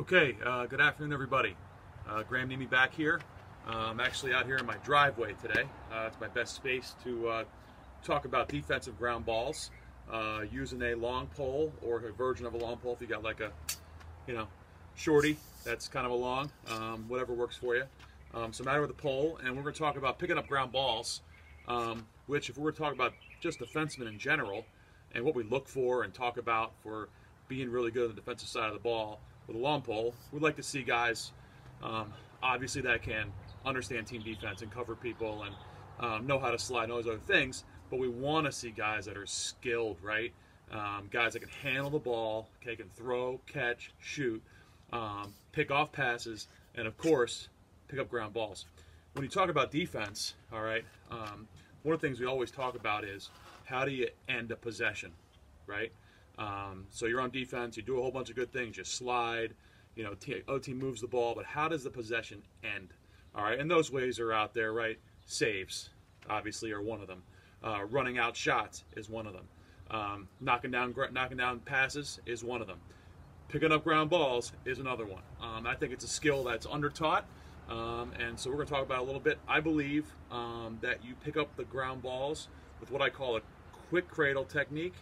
Okay, uh, good afternoon, everybody. Uh, Graham Niemi back here. Uh, I'm actually out here in my driveway today. Uh, it's my best space to uh, talk about defensive ground balls uh, using a long pole or a version of a long pole. If you got like a, you know, shorty, that's kind of a long, um, whatever works for you. Um, so matter with the pole, and we're going to talk about picking up ground balls, um, which if we were to talk about just defensemen in general and what we look for and talk about for being really good on the defensive side of the ball with a long pole, we'd like to see guys, um, obviously that can understand team defense and cover people and um, know how to slide, and all those other things. But we want to see guys that are skilled, right? Um, guys that can handle the ball, okay, can throw, catch, shoot, um, pick off passes, and of course, pick up ground balls. When you talk about defense, all right, um, one of the things we always talk about is how do you end a possession, right? Um, so you're on defense, you do a whole bunch of good things, you slide, you know, t- OT moves the ball, but how does the possession end? All right, and those ways are out there, right? Saves, obviously, are one of them. Uh, running out shots is one of them. Um, knocking down knocking down passes is one of them. Picking up ground balls is another one. Um, I think it's a skill that's under taught, um, and so we're going to talk about a little bit. I believe um, that you pick up the ground balls with what I call a quick cradle technique.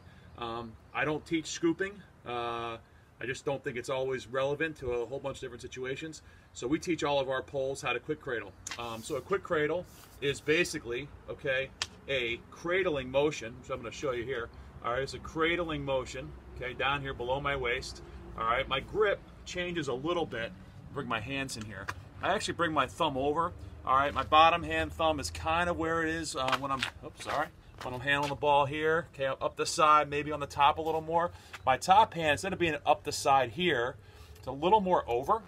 I don't teach scooping. Uh, I just don't think it's always relevant to a whole bunch of different situations. So we teach all of our poles how to quick cradle. Um, so a quick cradle is basically, okay, a cradling motion, which I'm going to show you here. All right, it's a cradling motion, okay, down here below my waist. All right, my grip changes a little bit. Bring my hands in here. I actually bring my thumb over. All right, my bottom hand thumb is kind of where it is uh, when I'm, oops, sorry, when I'm handling the ball here, okay, up the side, maybe on the top a little more. My top hand, instead of being up the side here, it's a little more over.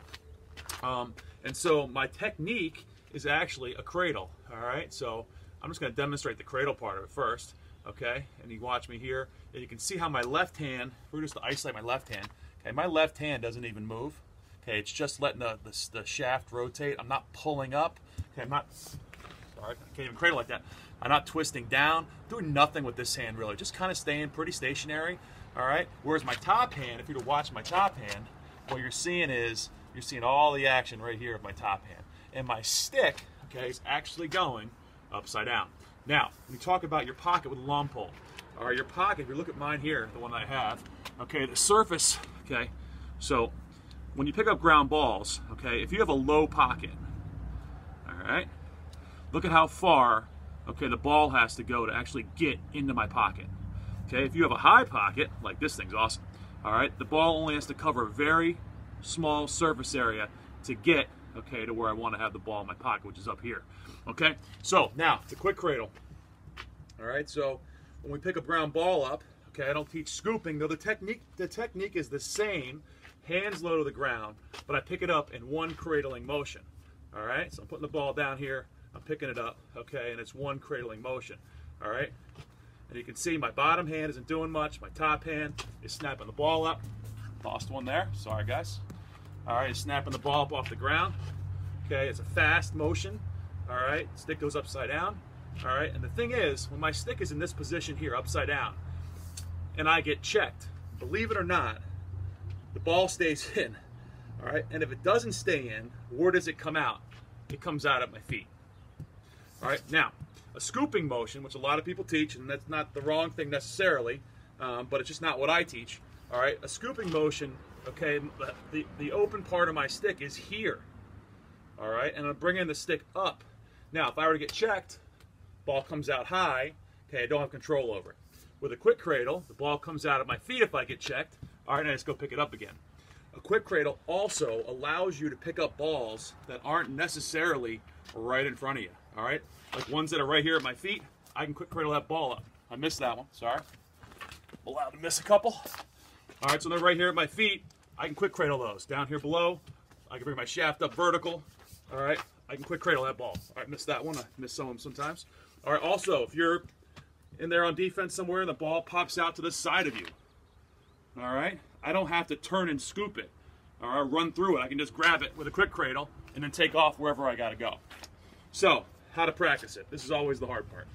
Um, and so my technique is actually a cradle, all right? So I'm just gonna demonstrate the cradle part of it first, okay? And you watch me here, and you can see how my left hand, we are just to isolate my left hand, okay, my left hand doesn't even move. Okay, it's just letting the, the, the shaft rotate. I'm not pulling up. Okay, I'm not, sorry, I can't even cradle like that. I'm not twisting down, doing nothing with this hand really, just kind of staying pretty stationary, all right? Whereas my top hand, if you were to watch my top hand, what you're seeing is, you're seeing all the action right here of my top hand. And my stick, okay, is actually going upside down. Now, when you talk about your pocket with a long pole, all right, your pocket, if you look at mine here, the one I have, okay, the surface, okay, so when you pick up ground balls, okay, if you have a low pocket, all right, look at how far okay, the ball has to go to actually get into my pocket. Okay, if you have a high pocket, like this thing's awesome, all right, the ball only has to cover a very small surface area to get, okay, to where I want to have the ball in my pocket, which is up here. Okay, so now, the quick cradle. All right, so when we pick a ground ball up, okay, I don't teach scooping, though the technique, the technique is the same, hands low to the ground, but I pick it up in one cradling motion. All right, so I'm putting the ball down here, I'm picking it up, okay, and it's one cradling motion, all right? And you can see my bottom hand isn't doing much. My top hand is snapping the ball up. Lost one there, sorry guys. All right, snapping the ball up off the ground. Okay, it's a fast motion. All right, stick goes upside down. All right, and the thing is, when my stick is in this position here, upside down, and I get checked, believe it or not, the ball stays in. All right, and if it doesn't stay in, where does it come out? It comes out at my feet. All right, now, a scooping motion, which a lot of people teach, and that's not the wrong thing necessarily, um, but it's just not what I teach. All right, a scooping motion, okay, the, the open part of my stick is here. All right, and I'm bringing the stick up. Now, if I were to get checked, ball comes out high, okay, I don't have control over it. With a quick cradle, the ball comes out at my feet if I get checked. All right, and I just go pick it up again. A quick cradle also allows you to pick up balls that aren't necessarily right in front of you all right? Like ones that are right here at my feet, I can quick cradle that ball up. I missed that one, sorry. I'm allowed to miss a couple. All right, so they're right here at my feet. I can quick cradle those. Down here below, I can bring my shaft up vertical. All right, I can quick cradle that ball. All right, missed that one. I miss some of them sometimes. All right, also, if you're in there on defense somewhere and the ball pops out to the side of you, all right, I don't have to turn and scoop it or run through it. I can just grab it with a quick cradle and then take off wherever I got to go. So how to practice it. This is always the hard part.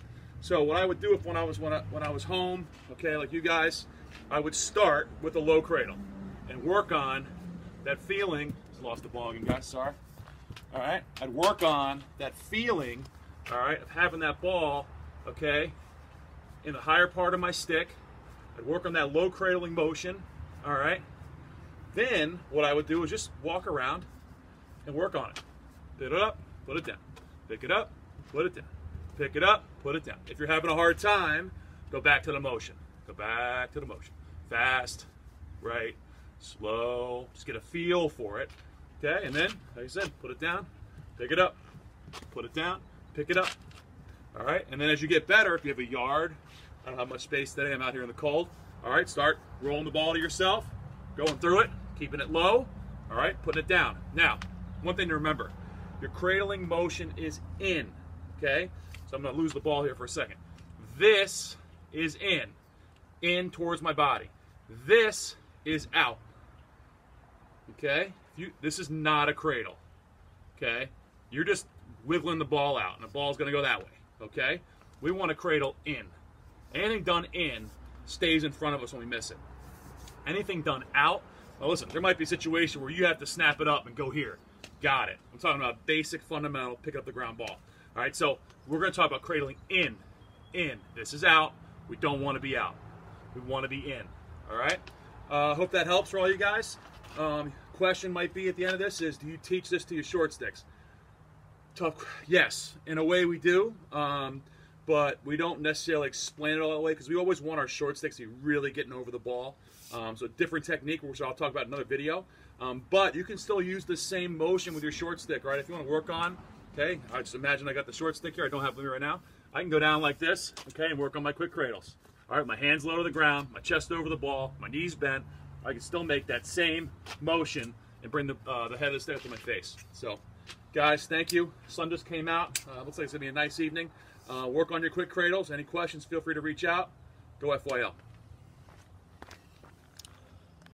So what I would do if when I was when I, when I was home, okay, like you guys, I would start with a low cradle and work on that feeling. Just lost the ball again, guys. Sorry. All right. I'd work on that feeling. All right, of having that ball. Okay, in the higher part of my stick. I'd work on that low cradling motion. All right. Then what I would do is just walk around and work on it. Pick it up, put it down. Pick it up, put it down. Pick it up, put it down. If you're having a hard time, go back to the motion. Go back to the motion. Fast, right, slow. Just get a feel for it. Okay, and then, like I said, put it down, pick it up, put it down, pick it up. All right, and then as you get better, if you have a yard, I don't have much space today, I'm out here in the cold. All right, start rolling the ball to yourself, going through it, keeping it low. All right, putting it down. Now, one thing to remember, your cradling motion is in, okay? So I'm gonna lose the ball here for a second. This is in, in towards my body. This is out, okay? You, this is not a cradle, okay? You're just wiggling the ball out, and the ball's gonna go that way, okay? We want a cradle in. Anything done in stays in front of us when we miss it. Anything done out, well, listen, there might be a situation where you have to snap it up and go here. Got it. I'm talking about basic, fundamental, pick up the ground ball. All right, so we're going to talk about cradling in. In. This is out. We don't want to be out. We want to be in. All right? Uh, hope that helps for all you guys. Um, question might be at the end of this is, do you teach this to your short sticks? Tough. Yes, in a way we do. Um, but we don't necessarily explain it all that way because we always want our short sticks to be really getting over the ball. Um, so different technique, which I'll talk about in another video. Um, but you can still use the same motion with your short stick, right? If you want to work on, okay, I just imagine I got the short stick here. I don't have them right now. I can go down like this, okay, and work on my quick cradles. All right, my hands low to the ground, my chest over the ball, my knees bent. I can still make that same motion and bring the, uh, the head of the stick to my face. So, guys, thank you. Sun just came out. Uh, looks like it's going to be a nice evening. Uh, work on your quick cradles. Any questions, feel free to reach out. Go FYL.